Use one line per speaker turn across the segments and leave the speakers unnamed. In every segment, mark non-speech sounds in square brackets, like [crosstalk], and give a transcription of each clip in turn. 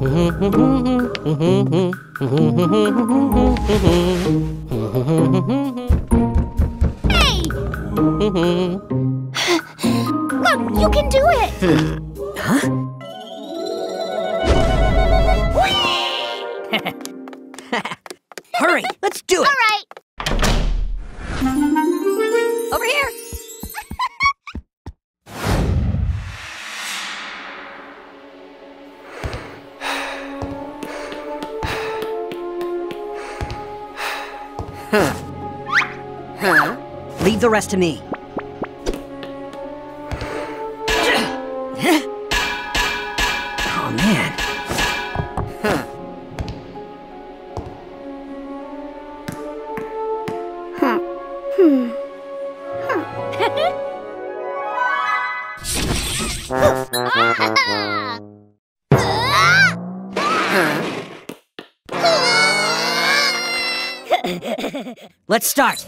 Hey! [laughs] Look, you can do it! Huh? [laughs]
Hurry, let's do it.
All right.
Over here. Leave the rest to me. Oh man. Let's start.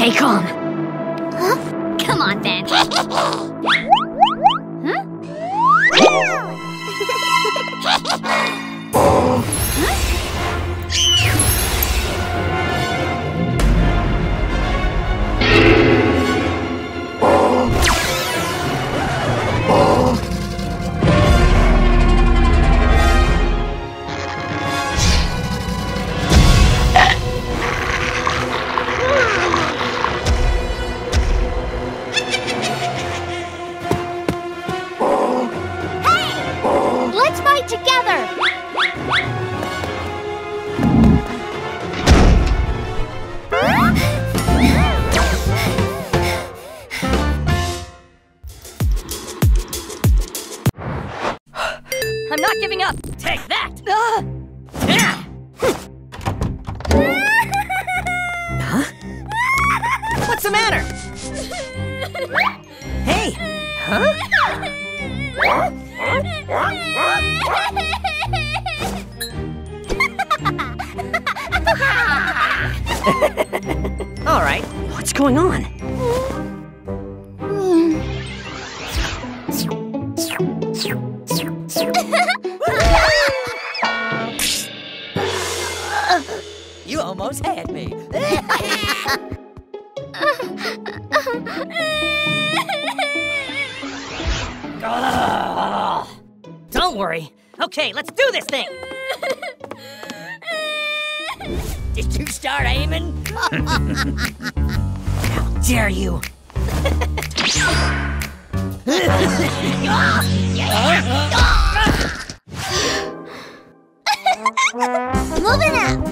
Stay calm. What's going on? You almost had me. [laughs] Don't worry. Okay, let's do this thing. [laughs] Did you start aiming? [laughs] Dare you?
Moving up!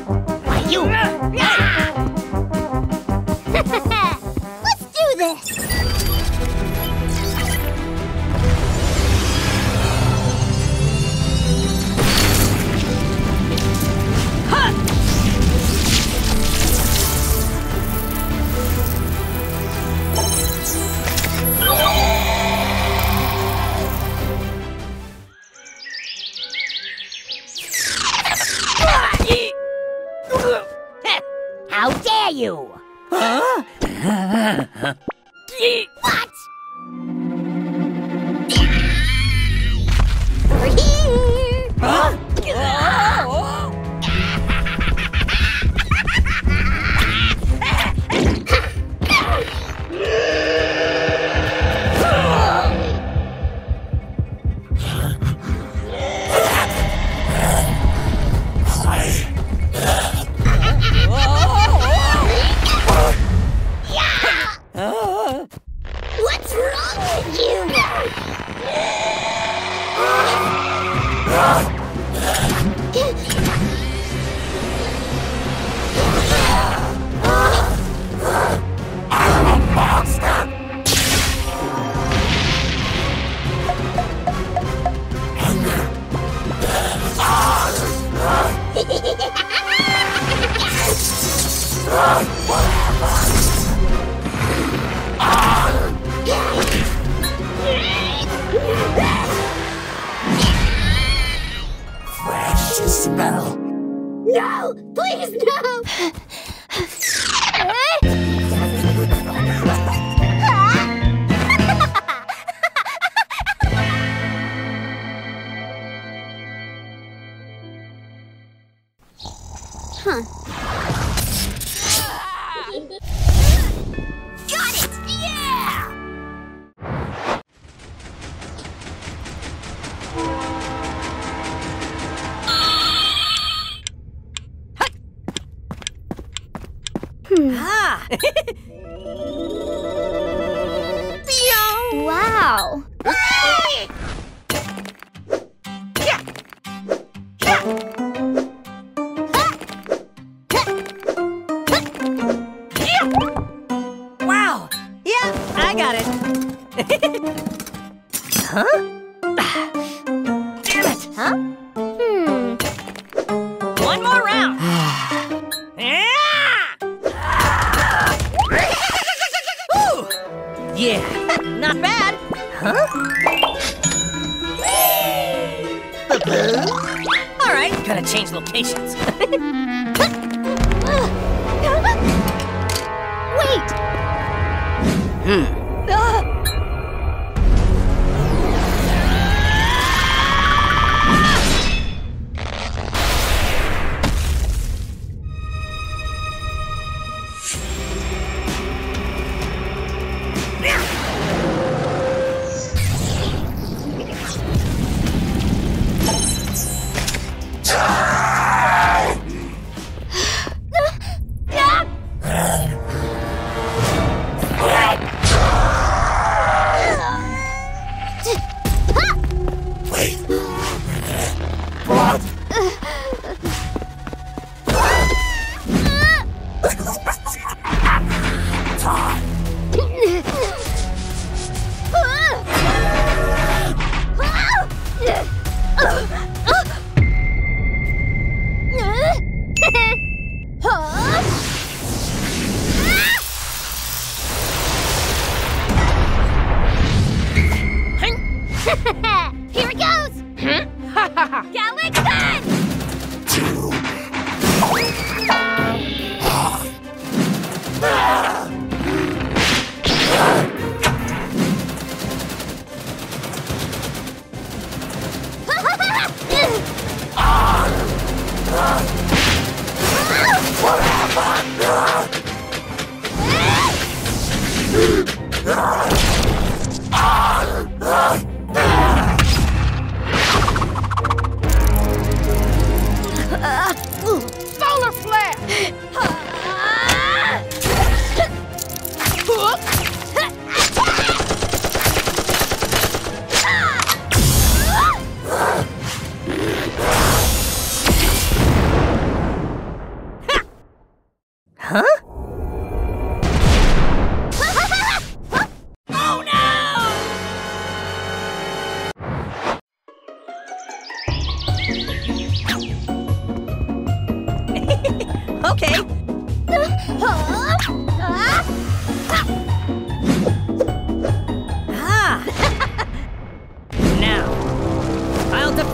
Locations.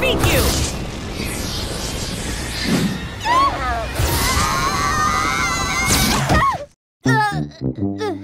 Defeat you. Huh? [laughs]
Uh, uh.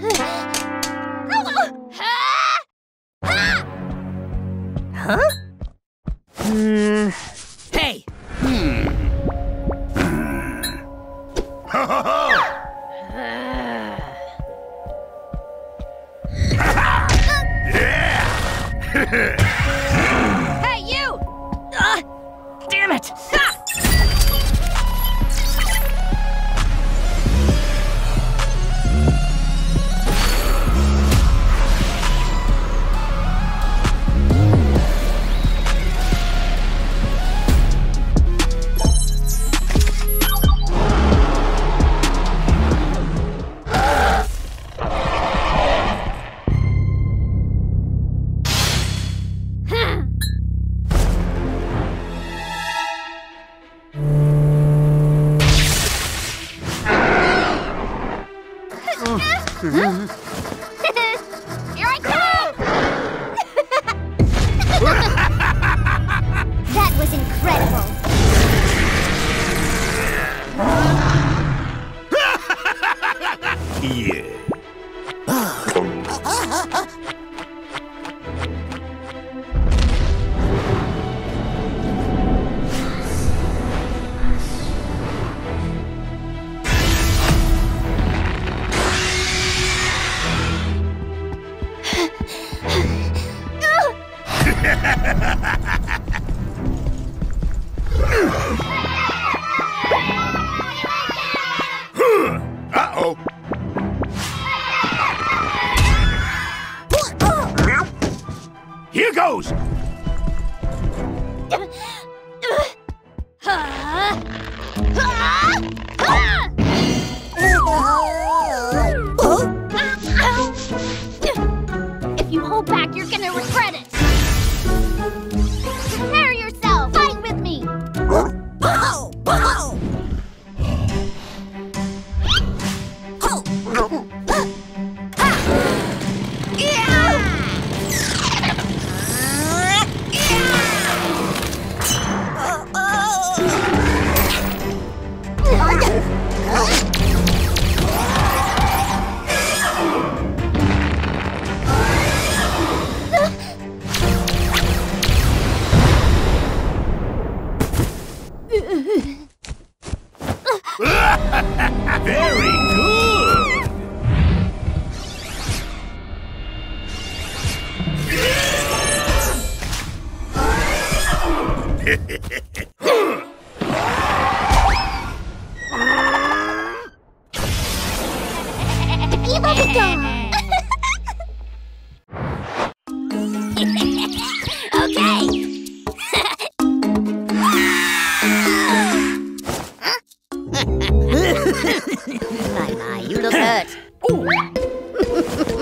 My, my, you look hurt. [laughs] [laughs]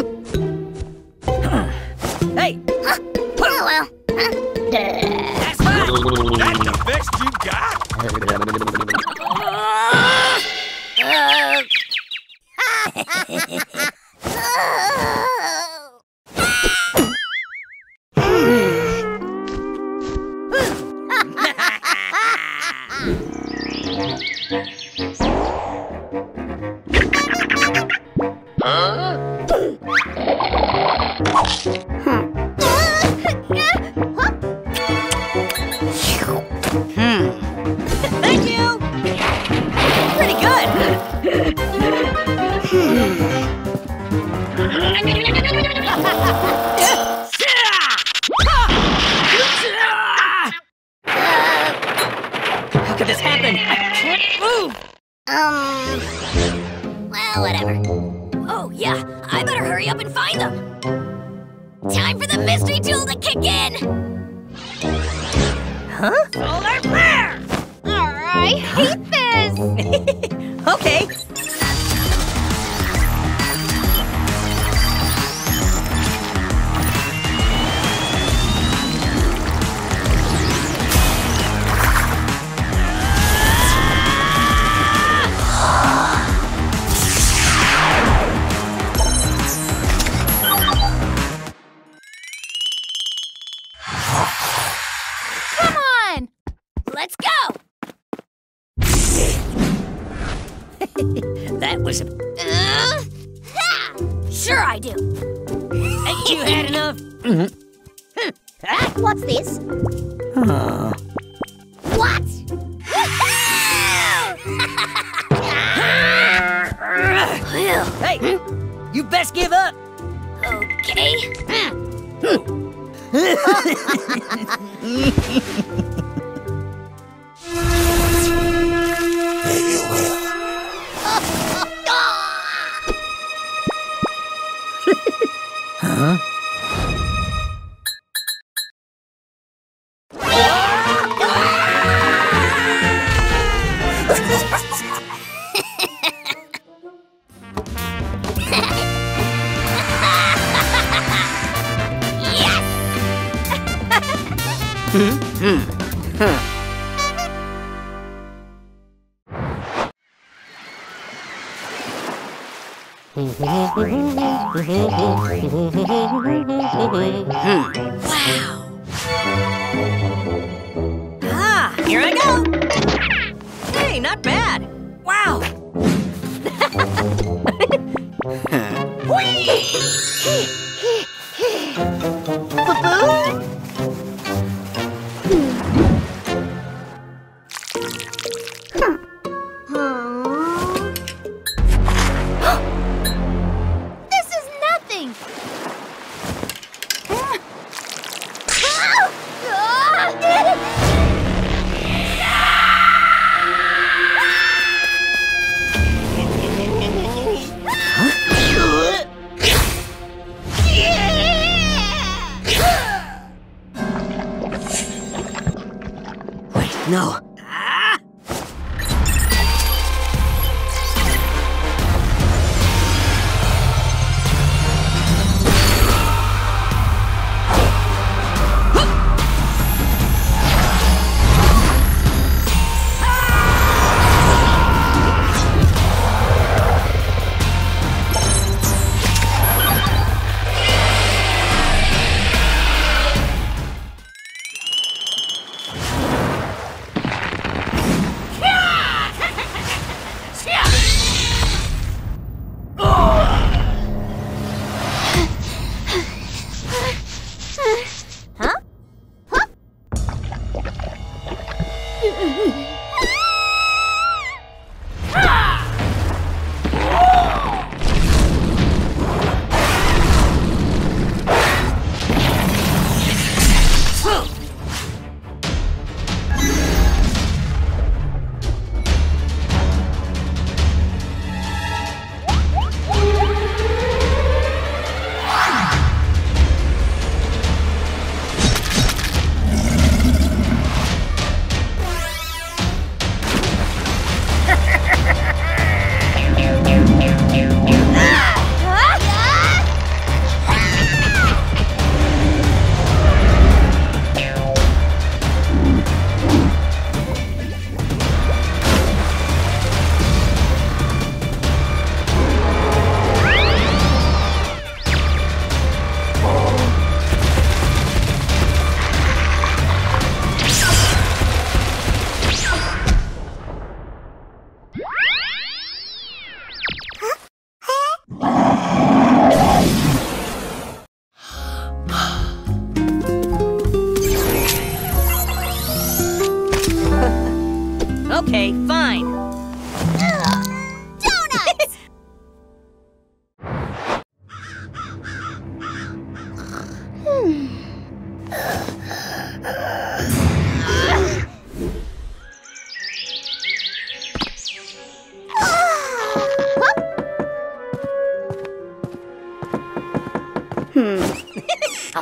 Thank you! Pretty good! [laughs] [laughs] What's this? Huh.
What?
hey, you best give up.
Okay. huh? Wow!
Ah, here I go! Hey, not bad! Wow! [laughs]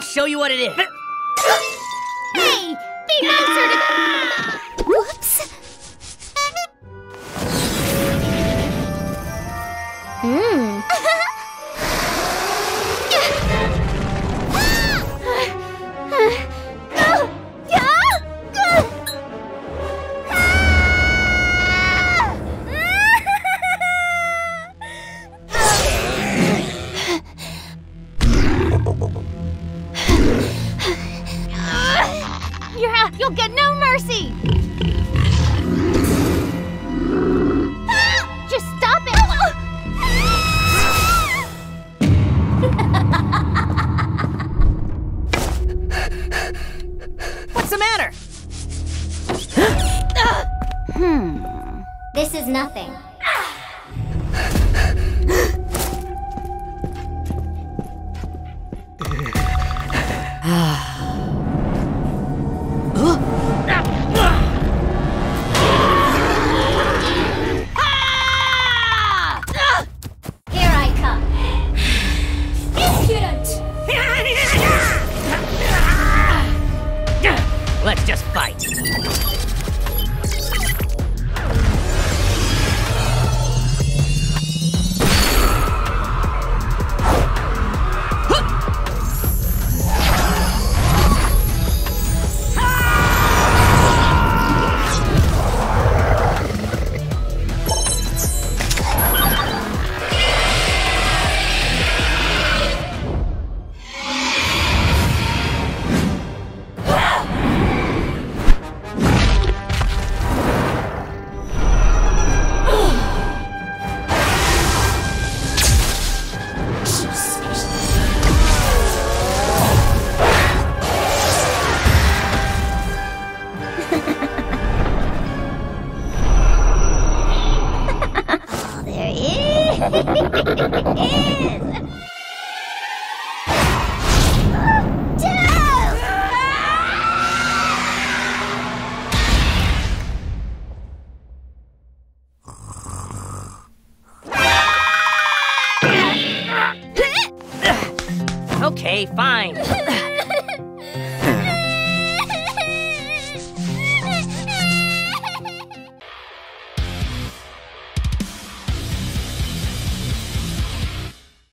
show you what it is.
Hey! Be nicer to... nothing.